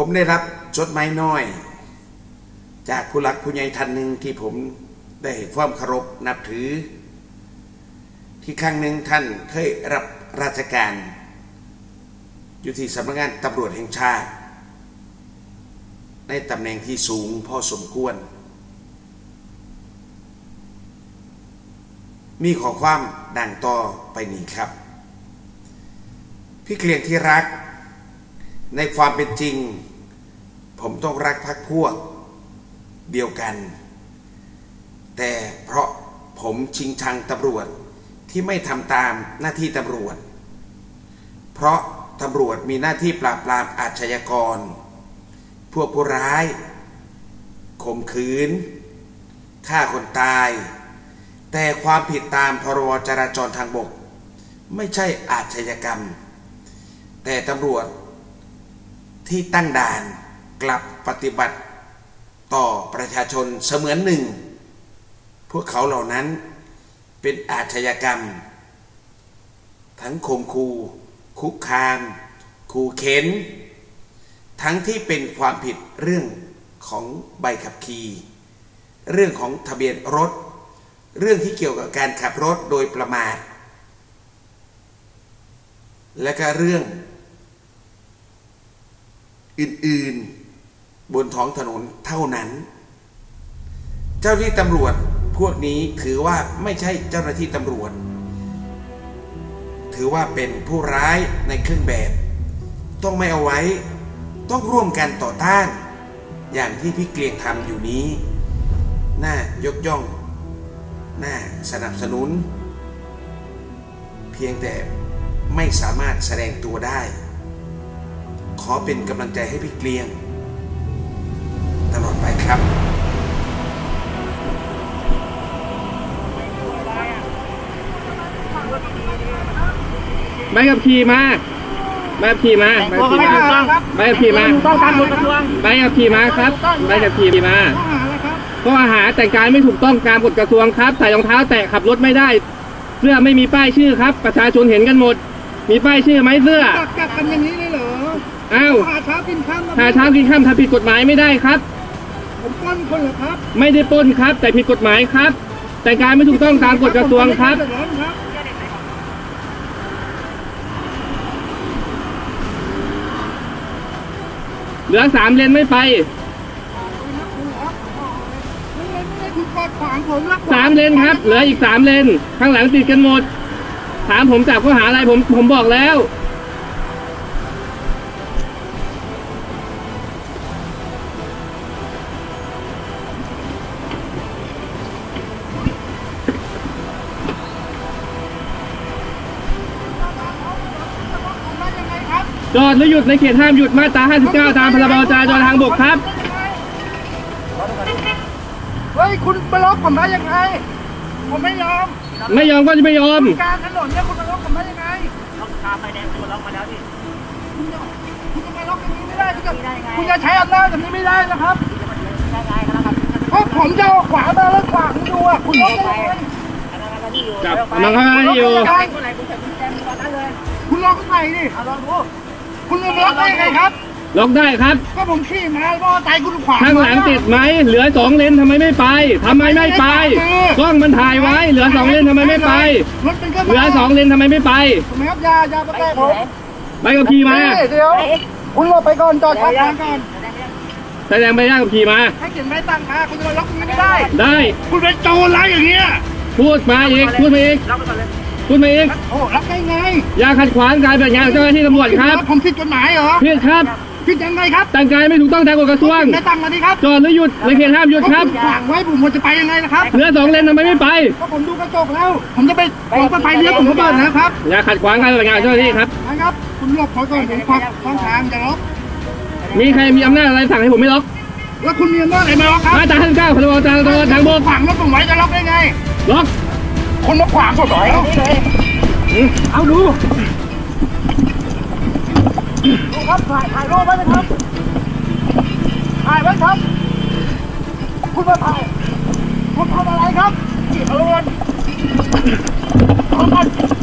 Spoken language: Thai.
ผมได้รับจดหมายน้อย จากผู้หลักผู้ใหญ่ท่านหนึ่งที่ผมได้ความเคารพนับถือ ที่ครั้งหนึ่งท่านเคยรับราชการ อยู่ที่สำนักงานตำรวจแห่งชาติ ในตำแหน่งที่สูงพอสมควร มีข้อความดังต่อไปนี้ครับ พี่เกลียงที่รัก ในความเป็นจริง ผมต้องรักพักพวกเดียวกัน แต่เพราะผมชิงชังตำรวจที่ไม่ทำตามหน้าที่ตำรวจ เพราะตำรวจมีหน้าที่ปราบปรามอาชญากร พวกผู้ร้ายข่มขืนฆ่าคนตาย แต่ความผิดตามพรบจราจรทางบก ไม่ใช่อาชญากรรม แต่ตำรวจ ที่ตั้งด่านกลับปฏิบัติต่อประชาชนเสมือนหนึ่ง พวกเขาเหล่านั้นเป็นอาชญากรรม ทั้งข่มขู่คุกคามขู่เข็น ทั้งที่เป็นความผิดเรื่องของใบขับขี่เรื่องของทะเบียนรถ เรื่องที่เกี่ยวกับการขับรถโดยประมาท และก็เรื่อง อื่นๆ บนท้องถนนเท่านั้น เจ้าหน้าที่ตำรวจพวกนี้ถือว่าไม่ใช่เจ้าหน้าที่ตำรวจ ถือว่าเป็นผู้ร้ายในเครื่องแบบ ต้องไม่เอาไว้ ต้องร่วมกันต่อต้าน อย่างที่พี่เกลียงทำอยู่นี้ น่ายกย่อง น่าสนับสนุน เพียงแต่ไม่สามารถแสดงตัวได้ อเป็นกำลังใจให้พี่เกลียง ตลอดไปครับใบขับขี่มาใบขับขี่มาใบขับขี่มาใบขับขี่มาต้องตามกฎกระทรวงใบขับขี่มาครับใบขับขี่มาข้อหาอะไรครับข้อหาแต่งกายไม่ถูกต้องตามกฎกระทรวงครับใส่รองเท้าแตะขับรถไม่ได้ เสื้อไม่มีป้ายชื่อครับ ประชาชนเห็นกันหมด มีป้ายชื่อไหมเสื้อจับจับกันอย่างนี้เลยเหร ออ้าวหาเช้ากินข้ามหาเช้ากินข้ามทำผิดกฎหมายไม่ได้ครับ ผมปล้นคนเหรอครับ ไม่ได้ปล้นครับ แต่ผิดกฎหมายครับ แต่งกายไม่ถูกต้องตามกฎกระทรวงครับผมไม่ได้เดือดร้อนครับเหลือสามเลนไม่ไปนี่ไม่คุณกดขวางผมแล้วสามเลนครับ เหลืออีกสามเลน ข้างหลังติดกันหมด ถามผมจับข้อหาอะไรผมผมบอกแล้ว จอดหรือหยุดในเขตห้ามหยุดมาตรา 59 ตามพรบจราจรทางบกครับ เฮ้ย คุณมาล็อกผมได้ยังไง ผมไม่ยอมไม่ยอมก็จะไม่ยอมการถนนเนี่ยคุณมาล็อกผมได้ยังไงล็อกคาไฟแดงคุณล็อกมาแล้วนี่คุณจะคุณจะมาล็อกอย่างนี้ไม่ได้คุณจะคุณจะใช้อำนาจแบบนี้ไม่ได้นะครับได้ไงก็แล้วกันเพราะผมจะเอาขวามาแล้วขวางคุณดูอะคุณล็อกได้ยังไงอันนั้นก็ที่อยู่จับมันเข้าให้อยู่ใช่คนไหนคุณจะคุณแจมตอนนั้นเลยคุณล็อกไหนดิเอาลองดู คุณจะมาล็อกได้ยังไงครับล็อกได้ครับ ก็ผมขี่มาแล้วก็ใจคุณขวางข้างหลังติดไหมเหลือสองเลนทำไมไม่ไปทำไมไม่ไปกล้องมันถ่ายไว้ เหลือสองเลนทำไมไม่ไปรถเป็นก็เหลือสองเลนทำไมไม่ไปถูกไหมครับอยาอยาประแตะผมใบขับขี่มาเฮ้ยเดี๋ยวคุณหลบไปก่อนจอดขวางทางก่อนแสดงใบหน้าขับขี่มาให้เขียนใบตั้งมาคุณจะมาล็อกตรงนี้ไม่ได้ ได้ คุณเป็นโจรไรอย่างเงี้ยพูดมาอีกพูดมาอีกล็อกไปก่อนเลย พูดมาอีกโอ้ล็อกได้ไงอย่าขัดขวางการปฏิบัติงานของเจ้าหน้าที่ตำรวจครับผมผิดกฎหมายเหรอผิดครับผิดยังไงครับแต่งกายไม่ถูกต้องตามกฎกระทรวงได้ตั้งมาดิครับจอดหรือหยุดในเขตห้ามหยุดครับขวางไว้ผมจะไปยังไงนะครับเหลือสองเลนทำไมไม่ไปก็ผมดูกระจกแล้ว ผมจะไปผมจะไปเลี้ยวผมก็เปิดนะครับอย่าขัดขวางการปฏิบัติงานของเจ้าหน้าที่ครับนะครับคุณหลบถอยก่อนผมขวางขวางทางจะล็อกมีใครมีอำนาจอะไรสั่งให้ผมไม่ล็อกแล้วคุณมีอำนาจอะไรมาล็อกครับมาตรา59พรบจราจรทางบกขวางรถผมไว้จะล็อกได้ไงล็อก คุณมาขวางผมเหรอเอาดูดูครับถ่ายถ่ายรูปไว้นะครับถ่ายไว้ครับ คุณมาถ่ายคุณทำอะไรครับขี่ขบวนขบวน